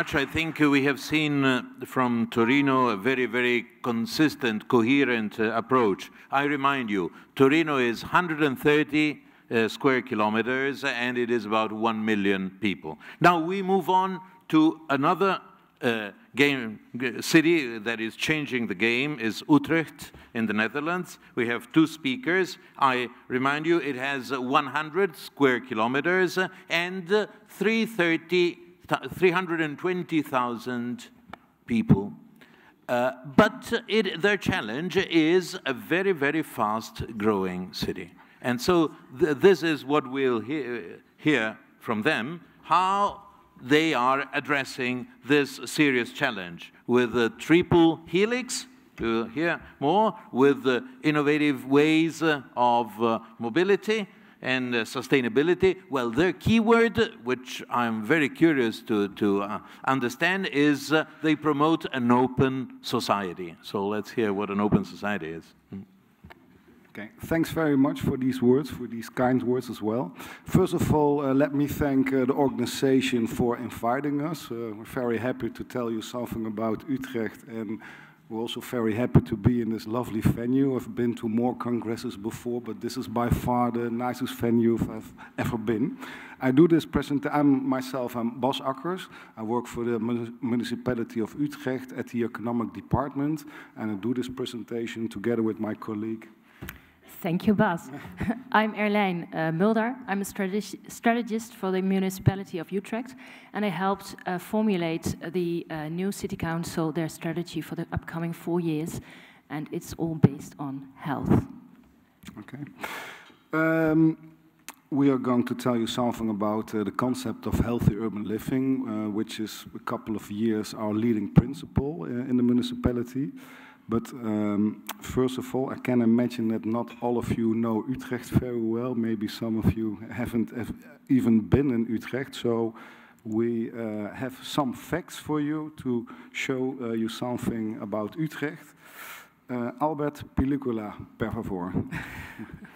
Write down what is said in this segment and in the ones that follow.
much. I think we have seen uh, from Torino a very, very consistent, coherent uh, approach. I remind you, Torino is 130 uh, square kilometers and it is about 1 million people. Now we move on to another uh, game city that is changing the game is Utrecht in the Netherlands. We have two speakers. I remind you, it has 100 square kilometers and 330, 320,000 people. Uh, but it, their challenge is a very, very fast growing city. And so th this is what we'll hear, hear from them, how they are addressing this serious challenge with the triple helix, you'll hear more, with innovative ways of uh, mobility and uh, sustainability. Well, their keyword, which I'm very curious to, to uh, understand, is uh, they promote an open society. So let's hear what an open society is. Mm. Okay, thanks very much for these words, for these kind words as well. First of all, uh, let me thank uh, the organization for inviting us. Uh, we're very happy to tell you something about Utrecht and we're also very happy to be in this lovely venue. I've been to more congresses before, but this is by far the nicest venue I've ever been. I do this presentation, I'm myself, I'm Bas Akkers. I work for the municipality of Utrecht at the economic department, and I do this presentation together with my colleague Thank you, Bas. I'm Erlijn uh, Mulder. I'm a strategi strategist for the municipality of Utrecht, and I helped uh, formulate the uh, new city council, their strategy for the upcoming four years, and it's all based on health. Okay. Um, we are going to tell you something about uh, the concept of healthy urban living, uh, which is a couple of years our leading principle uh, in the municipality. But um, first of all, I can imagine that not all of you know Utrecht very well. Maybe some of you haven't even been in Utrecht. So we uh, have some facts for you to show uh, you something about Utrecht. Uh, Albert Pellicula, per favor.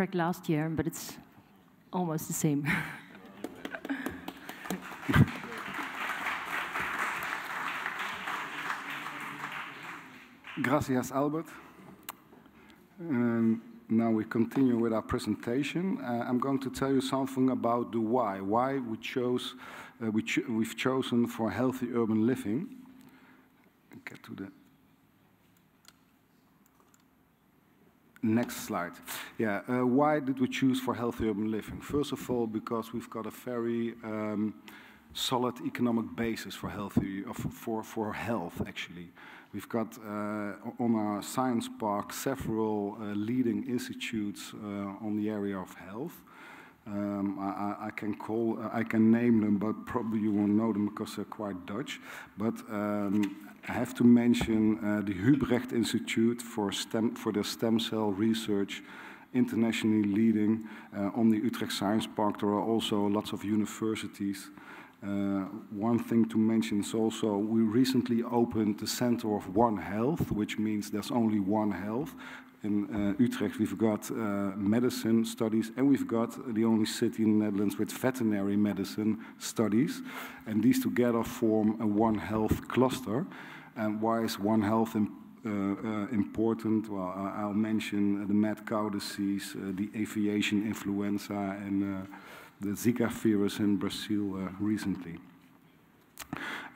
Utrecht last year, but it's almost the same. Gracias, Albert. Um, now we continue with our presentation. Uh, I'm going to tell you something about the why. Why we chose, uh, we we've chosen for healthy urban living. Get to the next slide. Yeah, uh, why did we choose for healthy urban living? First of all, because we've got a very um, solid economic basis for healthy, for, for health actually. We've got uh, on our science park several uh, leading institutes uh, on the area of health. Um, I, I, can call, uh, I can name them, but probably you won't know them because they're quite Dutch. But um, I have to mention uh, the Hubrecht Institute for, stem, for their stem cell research, internationally leading. Uh, on the Utrecht Science Park, there are also lots of universities. Uh, one thing to mention is also we recently opened the Center of One Health, which means there's only one health. In uh, Utrecht, we've got uh, medicine studies, and we've got the only city in the Netherlands with veterinary medicine studies. And these together form a One Health cluster. And why is One Health imp uh, uh, important? Well, I'll mention the mad cow disease, uh, the aviation influenza, and the Zika virus in Brazil uh, recently.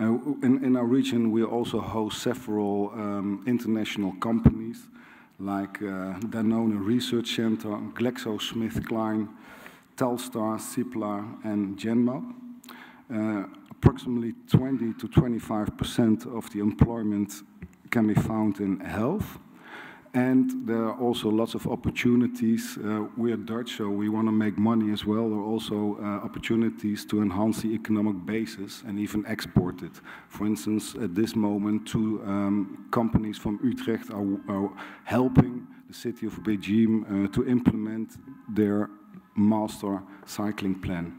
Uh, in, in, our region, we also host several um, international companies like uh, Danone Research Center, GlaxoSmithKline, Telstar, Cipla, and Genmab. Uh, approximately 20 to 25 percent of the employment can be found in health. And there are also lots of opportunities. Uh, we are Dutch, so we want to make money as well. There are also uh, opportunities to enhance the economic basis and even export it. For instance, at this moment, two um, companies from Utrecht are, are, helping the city of Beijing uh, to implement their master cycling plan.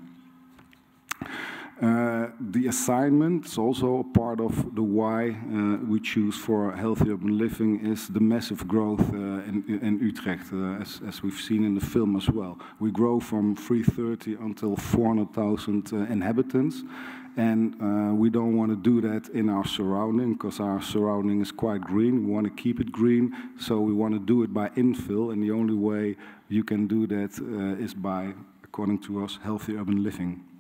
Uh, the assignment is also a part of the why uh, we choose for healthy urban living is the massive growth uh, in, in, Utrecht, uh, as, as, we've seen in the film as well. We grow from 330 until 400,000 uh, inhabitants, and we don't want to do that in our surrounding because our surrounding is quite green. We want to keep it green, so we want to do it by infill, and the only way you can do that is by, according to us, healthy urban living.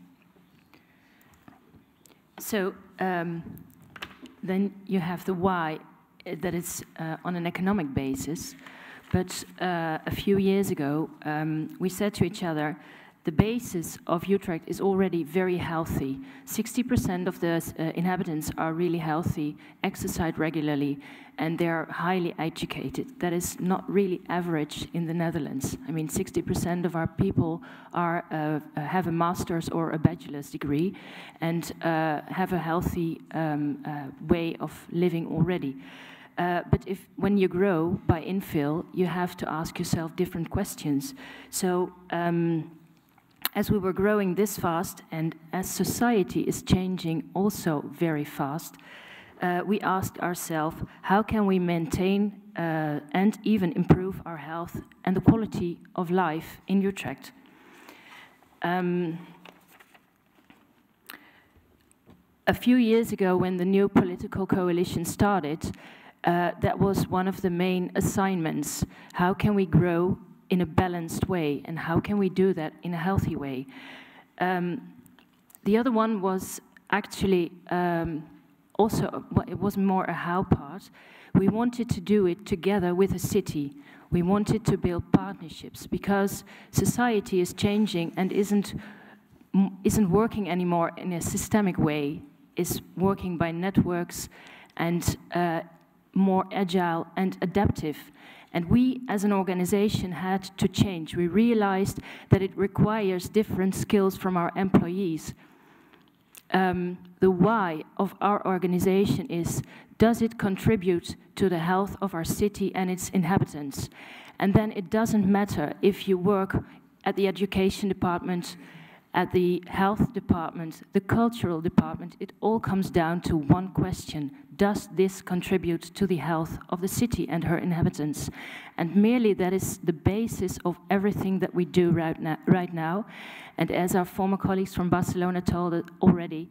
So um, then you have the why, uh, that it's uh, on an economic basis. But uh, a few years ago, um, we said to each other, the basis of Utrecht is already very healthy. 60% of the uh, inhabitants are really healthy, exercise regularly, and they're highly educated. That is not really average in the Netherlands. I mean, 60% of our people are, uh, have a master's or a bachelor's degree and uh, have a healthy um, uh, way of living already. Uh, but if when you grow by infill, you have to ask yourself different questions. So um, as we were growing this fast and as society is changing also very fast, uh, we asked ourselves how can we maintain uh, and even improve our health and the quality of life in Utrecht. Um, a few years ago, when the new political coalition started, uh, that was one of the main assignments. How can we grow in a balanced way, and how can we do that in a healthy way? Um, the other one was actually um, also, it was more a how part. We wanted to do it together with a city. We wanted to build partnerships because society is changing and isn't, isn't working anymore in a systemic way, is working by networks and uh, more agile and adaptive. And we, as an organization, had to change. We realized that it requires different skills from our employees. Um, the why of our organization is, does it contribute to the health of our city and its inhabitants? And then it doesn't matter if you work at the education department, at the health department, the cultural department, it all comes down to one question. Does this contribute to the health of the city and her inhabitants? And merely that is the basis of everything that we do right now. Right now. And as our former colleagues from Barcelona told already,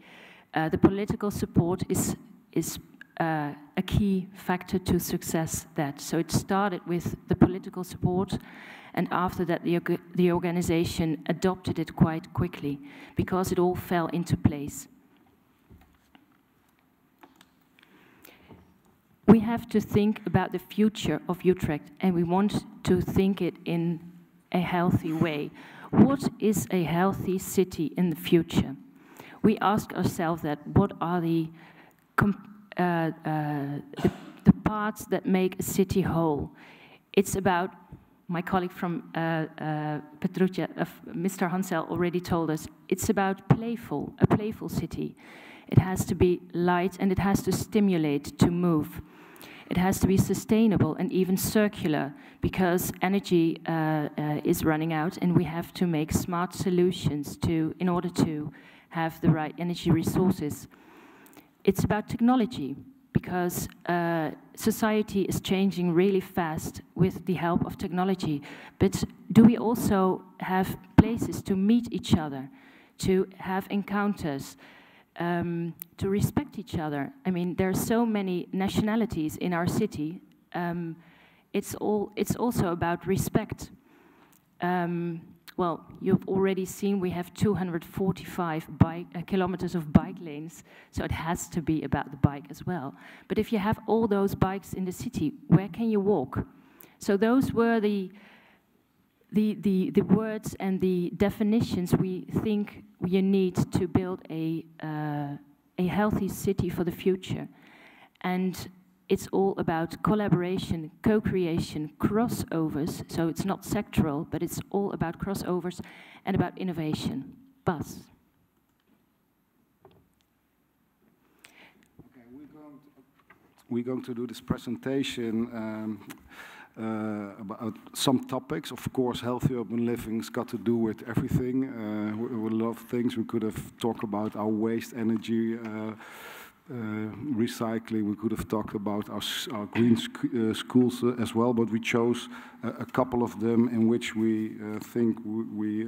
uh, the political support is, is uh, a key factor to success that. So it started with the political support and after that, the, the organization adopted it quite quickly because it all fell into place. We have to think about the future of Utrecht and we want to think it in a healthy way. What is a healthy city in the future? We ask ourselves that what are the, uh, uh, the, the parts that make a city whole? It's about my colleague from uh, uh, Petruccia, uh, Mr. Hansel already told us, it's about playful, a playful city. It has to be light and it has to stimulate to move. It has to be sustainable and even circular because energy uh, uh, is running out and we have to make smart solutions to, in order to have the right energy resources. It's about technology because uh, society is changing really fast with the help of technology. But do we also have places to meet each other, to have encounters, um, to respect each other? I mean, there are so many nationalities in our city. Um, it's, all, it's also about respect. Um, well, you've already seen we have 245 bike, uh, kilometers of bike lanes, so it has to be about the bike as well. But if you have all those bikes in the city, where can you walk? So those were the, the, the, the words and the definitions we think you need to build a, uh, a healthy city for the future. And it's all about collaboration, co-creation, crossovers. So it's not sectoral, but it's all about crossovers and about innovation. Bas. Okay, we're going to, we're going to do this presentation um, uh, about some topics. Of course, healthy urban living's got to do with everything, uh, a lot of things. We could have talked about our waste energy, uh, uh, recycling. We could have talked about our, our green sc uh, schools uh, as well, but we chose a couple of them in which we think we,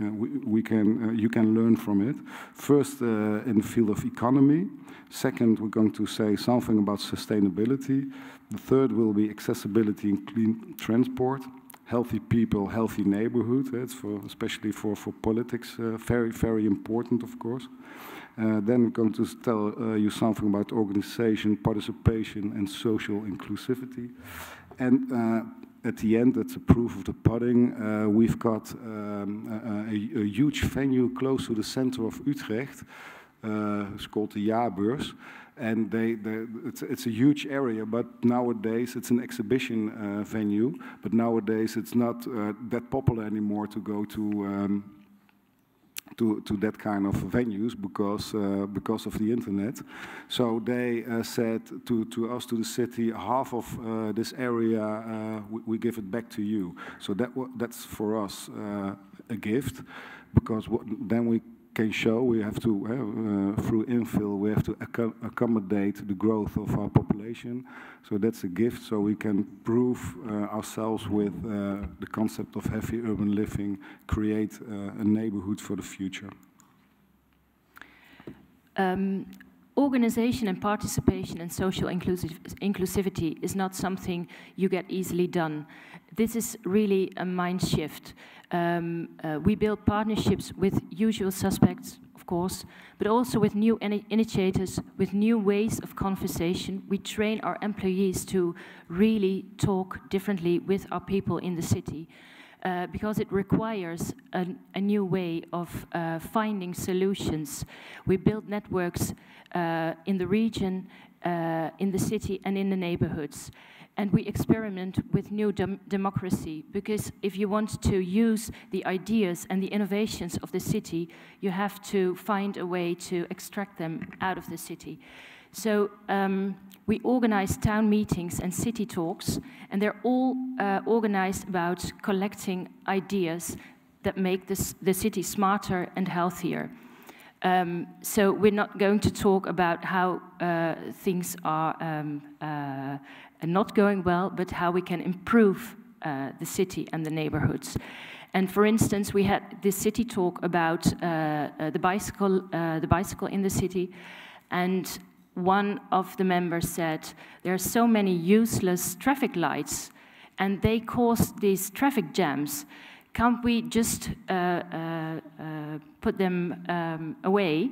we, we, can, you can learn from it. First, in the field of economy. Second, we're going to say something about sustainability. The third will be accessibility and clean transport healthy people, healthy neighborhood. It's for, especially for, for politics, uh, very, very important, of course. Uh, then we're going to tell uh, you something about organization, participation, and social inclusivity. And uh, at the end, that's a proof of the pudding. Uh, we've got um, a, a, huge venue close to the center of Utrecht. Uh, it's called the Jaarbeurs. And they, they, it's, it's, a huge area, but nowadays it's an exhibition uh, venue. But nowadays it's not that popular anymore to go to um, to, to that kind of venues because, uh, because of the internet. So they uh, said to, to us, to the city, half of uh, this area, uh, we, we, give it back to you. So that that's for us uh, a gift because then we can show we have to, uh, through infill, we have to accommodate the growth of our population. So that's a gift, so we can prove uh, ourselves with uh, the concept of heavy urban living, create uh, a neighborhood for the future. Um, organization and participation and social inclusiv inclusivity is not something you get easily done. This is really a mind shift. Um, uh, we build partnerships with usual suspects, of course, but also with new in initiators, with new ways of conversation. We train our employees to really talk differently with our people in the city. Uh, because it requires a, a new way of uh, finding solutions. We build networks uh, in the region, uh, in the city, and in the neighborhoods and we experiment with new dem democracy because if you want to use the ideas and the innovations of the city, you have to find a way to extract them out of the city. So um, we organize town meetings and city talks, and they're all uh, organized about collecting ideas that make this, the city smarter and healthier. Um, so we're not going to talk about how uh, things are um, uh, not going well, but how we can improve uh, the city and the neighborhoods. And for instance, we had this city talk about uh, uh, the bicycle, uh, the bicycle in the city, and one of the members said there are so many useless traffic lights, and they cause these traffic jams. Can't we just uh, uh, uh, put them um, away?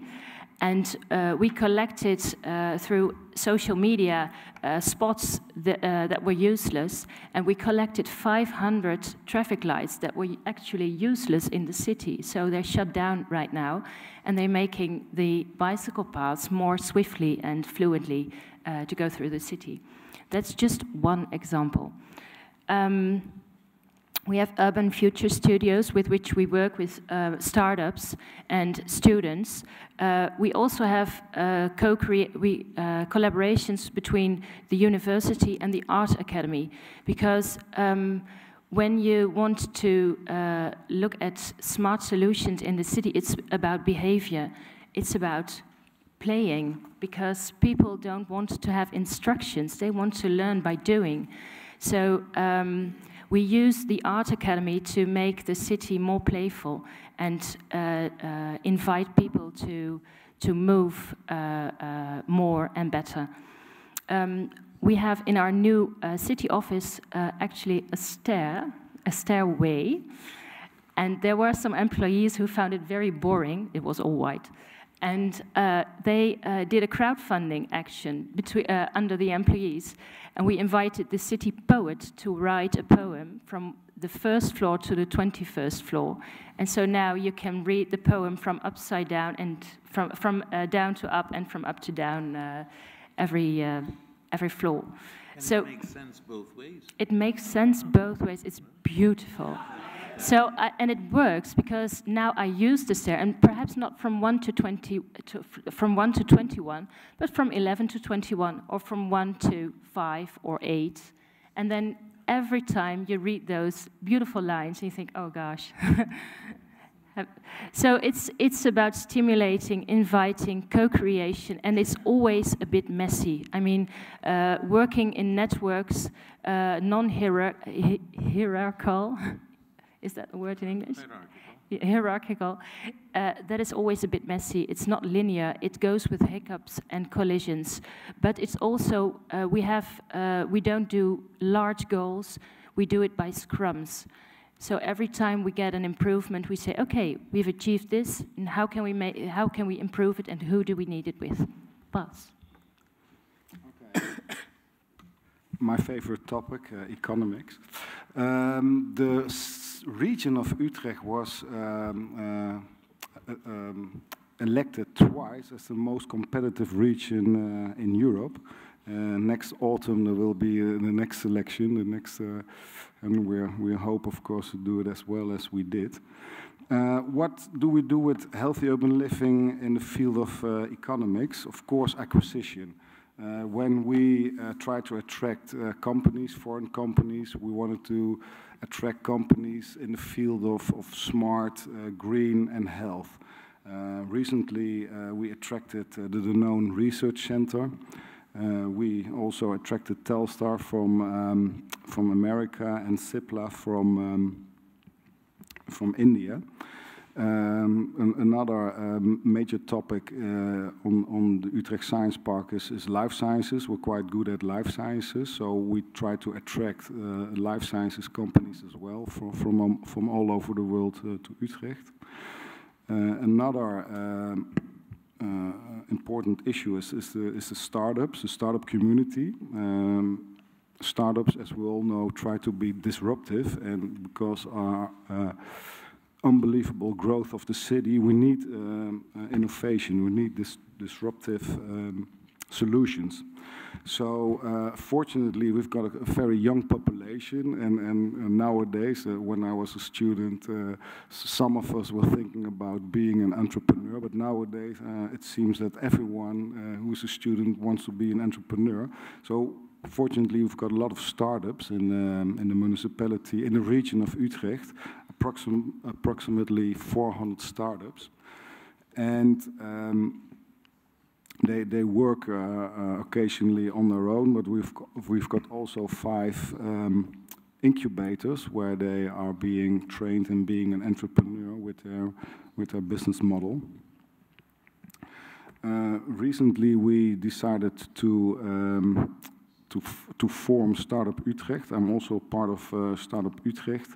And uh, we collected uh, through social media uh, spots that, uh, that, were useless, and we collected 500 traffic lights that were actually useless in the city. So they're shut down right now, and they're making the bicycle paths more swiftly and fluently uh, to go through the city. That's just one example. Um, we have Urban Future Studios with which we work with uh, startups and students. Uh, we also have uh, we, uh, collaborations between the university and the art academy because um, when you want to uh, look at smart solutions in the city, it's about behavior. It's about playing because people don't want to have instructions. They want to learn by doing. So um, we use the Art Academy to make the city more playful and uh, uh, invite people to, to move uh, uh more and better. Um, we have in our new uh, city office actually a stair, a stairway, and there were some employees who found it very boring. It was all white. And uh, they uh, did a crowdfunding action between, uh, under the employees. And we invited the city poet to write a poem from the first floor to the 21st floor. And so now you can read the poem from upside down and from, from uh, down to up and from up to down uh, every, uh, every floor. And so it makes sense both ways. It makes sense both ways. It's beautiful. So, I, and it works because now I use the stair, and perhaps not from 1 to 20, to, from 1 to 21, but from 11 to 21, or from 1 to 5 or 8. And then every time you read those beautiful lines, you think, oh gosh. so it's, it's about stimulating, inviting, co-creation, and it's always a bit messy. I mean, uh, working in networks, uh, non-hierarchical, is that a word in English? Hierarchical. Hierarchical. Uh, that is always a bit messy. It's not linear. It goes with hiccups and collisions. But it's also, uh, we have, uh, we don't do large goals. We do it by scrums. So every time we get an improvement, we say, okay, we've achieved this, and how can we, make, how can we improve it, and who do we need it with? Bas. Okay. My favorite topic, uh, economics. Um, the region of Utrecht was um, uh, uh, um, elected twice as the most competitive region uh, in Europe. Uh, next autumn there will be uh, the next election, the next, uh, and we we hope, of course, to do it as well as we did. what do we do with healthy urban living in the field of economics? Of course, acquisition. Uh, when we uh, try to attract uh, companies, foreign companies, we wanted to attract companies in the field of, of smart, uh, green and health. Uh, recently, uh, we attracted the Danone Research Center. we also attracted Telstar from, um, from America and Cipla from, um, from India. Um, an, another um, major topic uh, on, on the Utrecht Science Park is, is, life sciences. We're quite good at life sciences, so we try to attract uh, life sciences companies as well from, from, um, from all over the world uh, to Utrecht. Another uh, important issue is, is, the, is the startups, the startup community. Startups, as we all know, try to be disruptive and because our uh, unbelievable growth of the city, we need um, uh, innovation, we need this disruptive um, solutions. So uh, fortunately, we've got a, a, very young population, and, and, and nowadays, uh, when I was a student, uh, some of us were thinking about being an entrepreneur, but nowadays uh, it seems that everyone uh, who is a student wants to be an entrepreneur. So fortunately, we've got a lot of startups in, um, in the municipality, in the region of Utrecht, approxim approximately 400 startups. And um, they, they work uh, uh, occasionally on their own, but we've, got, we've got also five um, incubators where they are being trained in being an entrepreneur with their, with their business model. Uh, recently, we decided to um, to to form Startup Utrecht. I'm also part of uh, Startup Utrecht,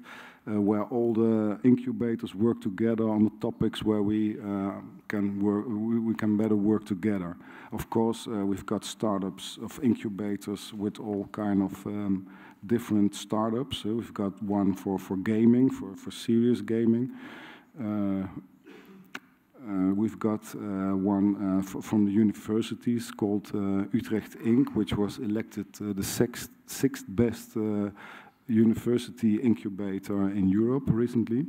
where all the incubators work together on the topics where we uh, can work, we, we, can better work together. Of course, uh, we've got startups of incubators with all kind of um, different startups. we've got one for for gaming, for for serious gaming. Uh, uh, we've got uh, one uh, from the universities called Utrecht Inc., which was elected the sixth, sixth best university incubator in Europe recently.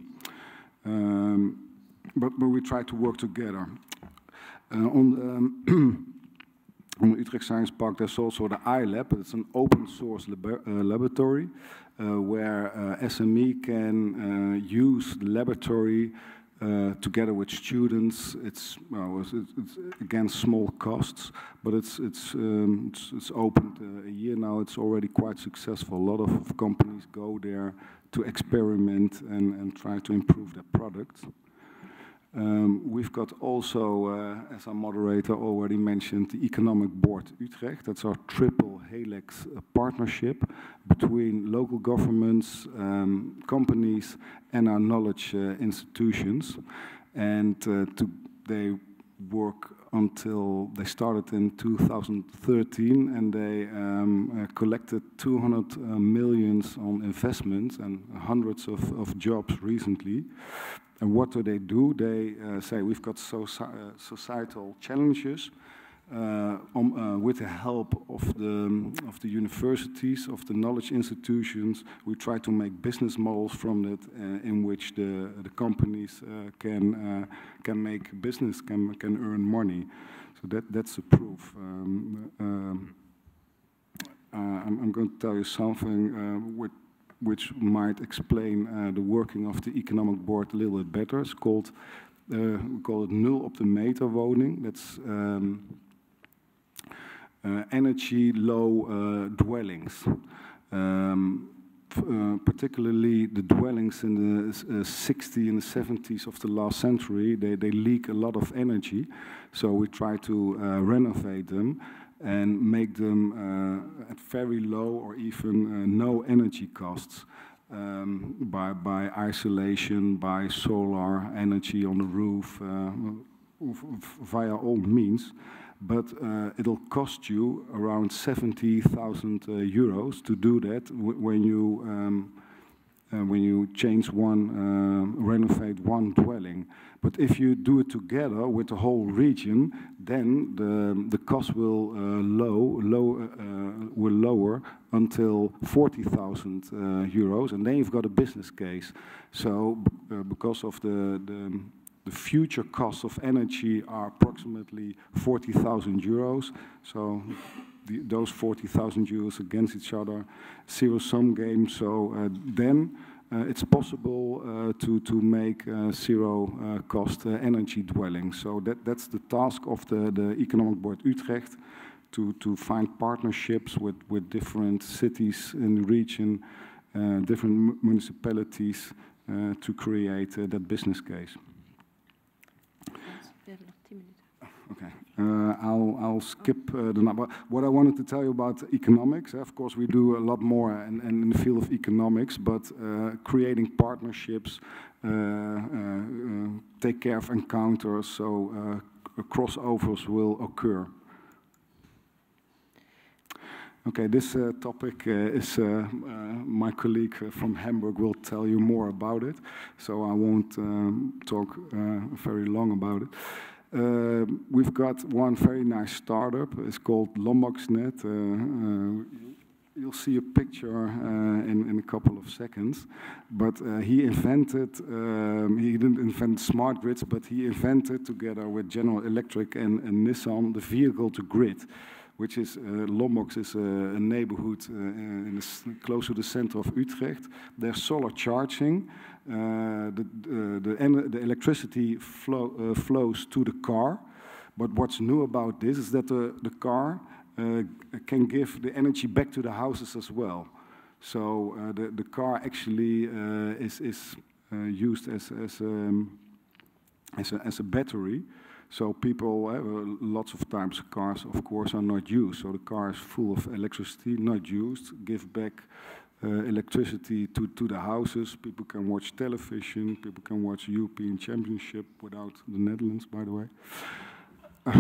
Um, but, but, we try to work together. on, um, on Utrecht Science Park, there's also the iLab. It's an open source uh, laboratory uh, where uh, SME can use the laboratory uh, together with students. It's, well, it's, it's, again small costs, but it's it's um, it's, it's, opened uh, a year now. It's already quite successful. A lot of companies go there to experiment and, and try to improve their products. Um, we've got also, uh, as our moderator already mentioned, the Economic Board Utrecht. That's our triple helix uh, partnership between local governments, um, companies, and our knowledge uh, institutions. And uh, to, they work until they started in 2013 and they um, uh, collected 200 uh, millions on investments and hundreds of, of jobs recently. And what do they do? They uh, say we've got so, uh, societal challenges. Uh, uh, with the help of the, um, of the universities, of the knowledge institutions, we try to make business models from that uh, in which the, the companies uh, can, can make business, can, can earn money. So that, that's a proof. Um, um I'm, I'm, going to tell you something with which might explain uh, the working of the economic board a little bit better. It's called, uh, we call it nul op de meter. That's um, uh, energy low uh, dwellings. Um, uh, particularly the dwellings in the uh, 60s and 70s of the last century, they, they leak a lot of energy. So we try to uh, renovate them and make them uh, at very low or even uh, no energy costs um, by, by isolation, by solar energy on the roof, uh, via all means. But it'll cost you around 70,000 euros to do that when you um, uh, when you change one, uh, renovate one dwelling. But if you do it together with the whole region, then the, the cost will uh, low, low uh, will lower until 40,000 uh, euros, and then you've got a business case. So uh, because of the, the the future costs of energy are approximately 40,000 euros. So the, those 40,000 euros against each other, zero-sum game. So uh, then uh, it's possible uh, to, to make uh, zero-cost uh, uh, energy dwellings. So that, that's the task of the, the Economic Board Utrecht, to, to find partnerships with, with different cities in the region, different municipalities, to create that business case. Okay, uh, I'll, I'll skip uh, the number. What I wanted to tell you about economics, of course, we do a lot more in, in the field of economics, but uh, creating partnerships, uh, uh, uh, take care of encounters, so crossovers will occur. Okay, this uh, topic uh, is uh, my colleague from Hamburg will tell you more about it, so I won't um, talk very long about it. Uh, we've got one very nice startup. It's called LomboXnet. Uh, uh, you'll see a picture uh, in, in, a couple of seconds. But uh, he invented, um, he didn't invent smart grids, but he invented together with General Electric and, and Nissan the vehicle to grid. Which is Lombok is a, a neighborhood in the, close to the center of Utrecht. There's solar charging. the, the, the, electricity flow, flows to the car. But what's new about this is that the, the car uh, can give the energy back to the houses as well. So uh, the, the car actually uh, is, is used as, as, um, as, a, as a battery. So people, uh, lots of times cars, of course, are not used. So the car is full of electricity, not used, give back uh, electricity to, to the houses. People can watch television, people can watch European Championship without the Netherlands, by the way.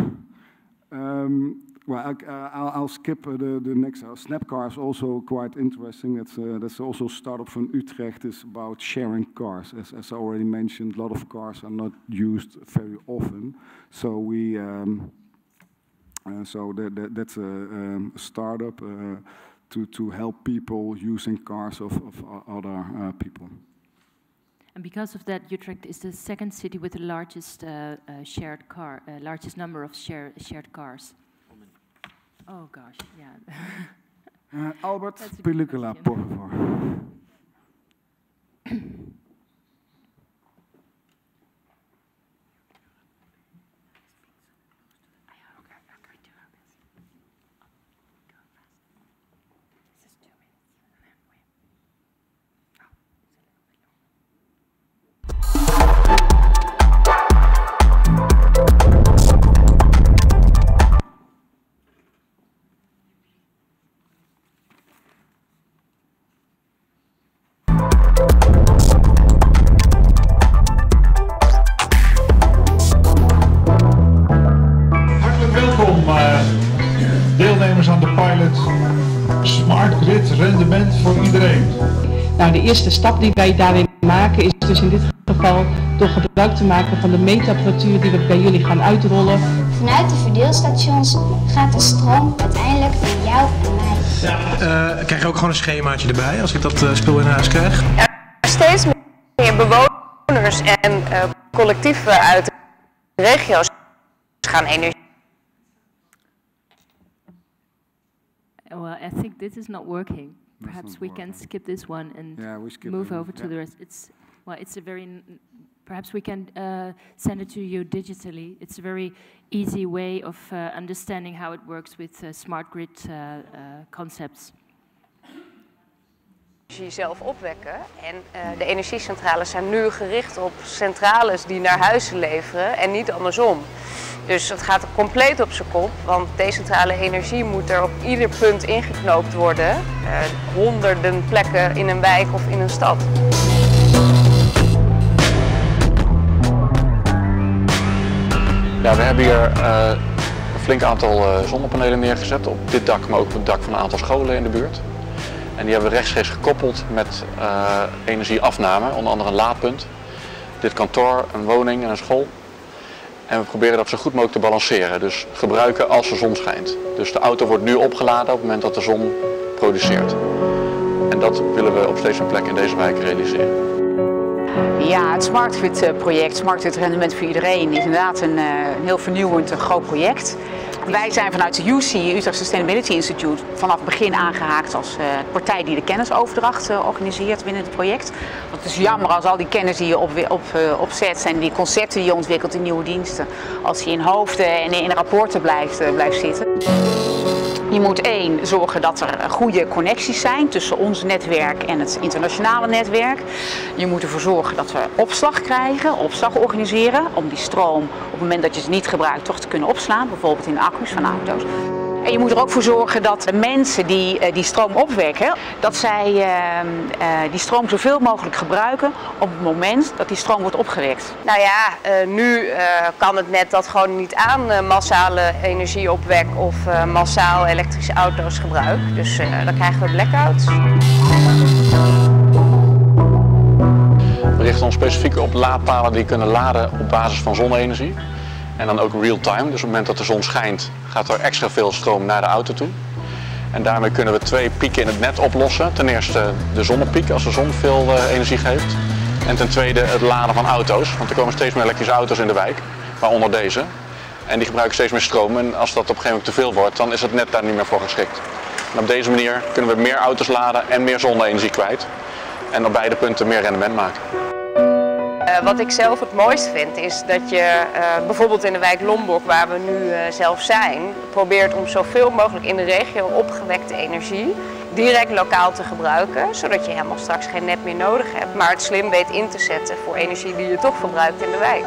um, well, I, will skip the, the next. Uh, SnappCar is also quite interesting. That's, uh, that's also a startup from Utrecht. It's about sharing cars. As, as I already mentioned, a lot of cars are not used very often. So we, um, uh, so that, that, that's a, um, startup uh, to, to help people using cars of, of other uh, people. And because of that, Utrecht is the second city with the largest uh, uh, shared car, uh, largest number of share, shared cars. Oh gosh, yeah. uh, Albert, película, por favor. Eerste stap die wij daarin maken is dus in dit geval door gebruik te maken van de meetapparatuur die we bij jullie gaan uitrollen. Vanuit de verdeelstations gaat de stroom uiteindelijk naar jou en mij. Ja, uh, krijg je ook gewoon een schemaatje erbij als ik dat uh, spul in huis krijg? Ja, steeds meer bewoners en uh, collectieven uit de regio's gaan energie. Well, I think this is not working. Perhaps we can skip this one and yeah, move over to yeah. the rest. It's well, it's a very perhaps we can uh, send it to you digitally. It's a very easy way of uh, understanding how it works with uh, smart grid uh, uh, concepts. zelf opwekken. En uh, de energiecentrales zijn nu gericht op centrales die naar huizen leveren en niet andersom. Dus het gaat compleet op zijn kop, want decentrale energie moet er op ieder punt ingeknoopt worden. Uh, honderden plekken in een wijk of in een stad. Ja, we hebben hier uh, een flink aantal zonnepanelen neergezet op dit dak, maar ook op het dak van een aantal scholen in de buurt. En die hebben we rechtstreeks gekoppeld met uh, energieafname, onder andere een laadpunt. Dit kantoor, een woning en een school. En we proberen dat zo goed mogelijk te balanceren. Dus gebruiken als de zon schijnt. Dus de auto wordt nu opgeladen op het moment dat de zon produceert. En dat willen we op steeds een plek in deze wijk realiseren. Ja, het Smart Grid project, Smart Grid Rendement voor Iedereen, is inderdaad een, eh, een heel vernieuwend en groot project. Wij zijn vanuit de UC, Utrecht Sustainability Institute, vanaf het begin aangehaakt als uh, partij die de kennisoverdracht uh, organiseert binnen het project. Want het is jammer als al die kennis die je op, op, uh, opzet en die concepten die je ontwikkelt in nieuwe diensten, als die in hoofden en in rapporten blijft, blijft zitten. Je moet één zorgen dat er goede connecties zijn tussen ons netwerk en het internationale netwerk. Je moet ervoor zorgen dat we opslag krijgen, opslag organiseren, om die stroom op het moment dat je ze niet gebruikt toch te kunnen opslaan, bijvoorbeeld in accu's van auto's. En je moet er ook voor zorgen dat de mensen die uh, die stroom opwekken, dat zij uh, uh, die stroom zoveel mogelijk gebruiken op het moment dat die stroom wordt opgewekt. Nou ja, nu kan het net dat gewoon niet aan massale energieopwek of massaal elektrische auto's gebruik. Dus dan krijgen we blackouts. We richten ons specifiek op laadpalen die kunnen laden op basis van zonne-energie. En dan ook real-time, dus op het moment dat de zon schijnt, gaat er extra veel stroom naar de auto toe. En daarmee kunnen we twee pieken in het net oplossen. Ten eerste de zonnepiek, als de zon veel uh, energie geeft. En ten tweede het laden van auto's, want er komen steeds meer elektrische auto's in de wijk, waaronder deze. En die gebruiken steeds meer stroom. En als dat op een gegeven moment te veel wordt, dan is het net daar niet meer voor geschikt. En op deze manier kunnen we meer auto's laden en meer zonne-energie kwijt. En op beide punten meer rendement maken. Uh, wat ik zelf het mooist vind is dat je uh, bijvoorbeeld in de wijk Lombok, waar we nu uh, zelf zijn, probeert om zoveel mogelijk in de regio opgewekte energie direct lokaal te gebruiken, zodat je helemaal straks geen net meer nodig hebt, maar het slim weet in te zetten voor energie die je toch verbruikt in de wijk.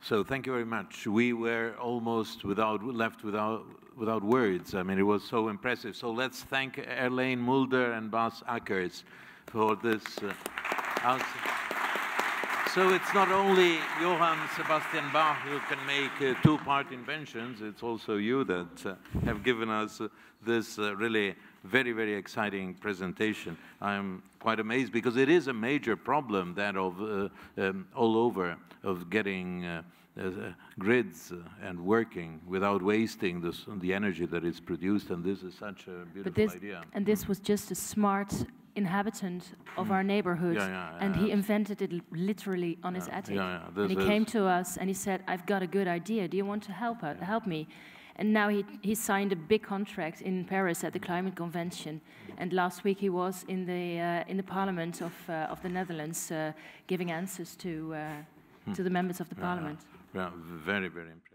So thank you very much. We were almost without left without without words. I mean, it was so impressive. So let's thank Erlijn Mulder and Bas Akkers for this. Uh, so it's not only Johann Sebastian Bach who can make uh, two-part inventions, it's also you that uh, have given us uh, this uh, really very, very exciting presentation. I'm quite amazed because it is a major problem that of uh, um, all over of getting uh, grids and working without wasting this, the energy that is produced, and this is such a beautiful this, idea. And this was just a smart inhabitant of our neighborhood, yeah, yeah, and he invented it literally on his attic. and he came to us and he said, "I've got a good idea. Do you want to help uh, help me?" And now he he signed a big contract in Paris at the climate convention. And last week he was in the uh, in the parliament of uh, of the Netherlands, uh, giving answers to uh, hmm. to the members of the parliament. Yeah, very very impressive.